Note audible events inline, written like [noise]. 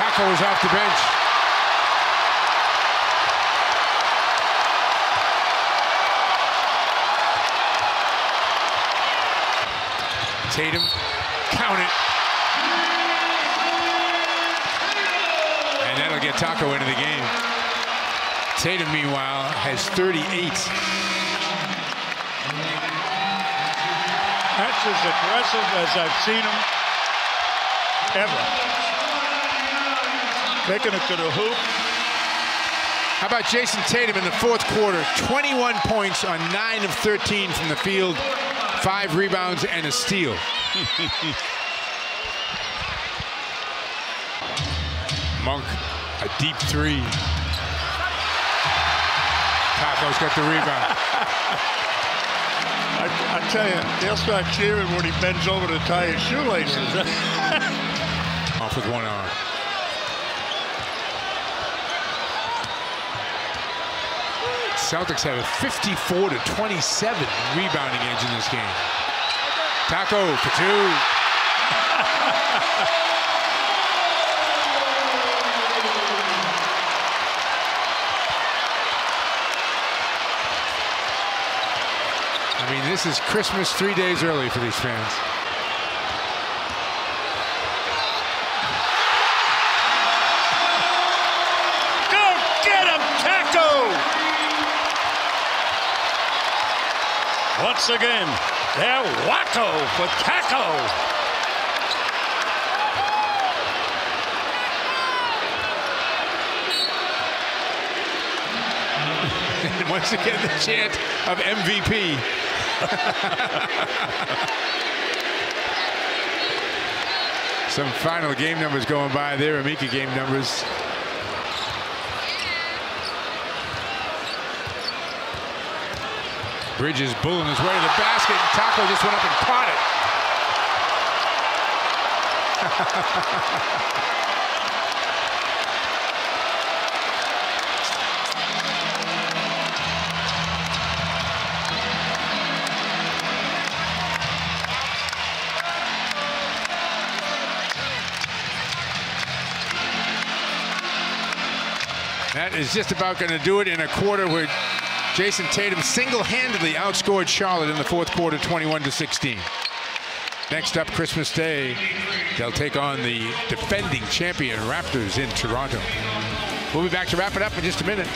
Tacko is off the bench. Tatum, count it. And that'll get Tacko into the game. Tatum, meanwhile, has 38. That's as aggressive as I've seen him ever. Taking it to the hoop. How about Jayson Tatum in the fourth quarter? 21 points on 9 of 13 from the field, 5 rebounds and a steal. [laughs] Monk, a deep three. Tacko's got the rebound. [laughs] I, I tell you, they'll start cheering when he bends over to tie his shoelaces. [laughs] Off with one arm. Celtics have a 54 to 27 rebounding edge in this game. Tacko for two. I mean, this is Christmas three days early for these fans. Once again, they're wacko for. And [laughs] once again, the chant of MVP. [laughs] Some final game numbers going by there, Amika game numbers. Bridges bulling his way to the basket, and Tacko just went up and caught it. That is just about going to do it in a quarter where Jayson Tatum single-handedly outscored Charlotte in the fourth quarter, 21 to 16. Next up, Christmas Day, they'll take on the defending champion Raptors in Toronto. We'll be back to wrap it up in just a minute.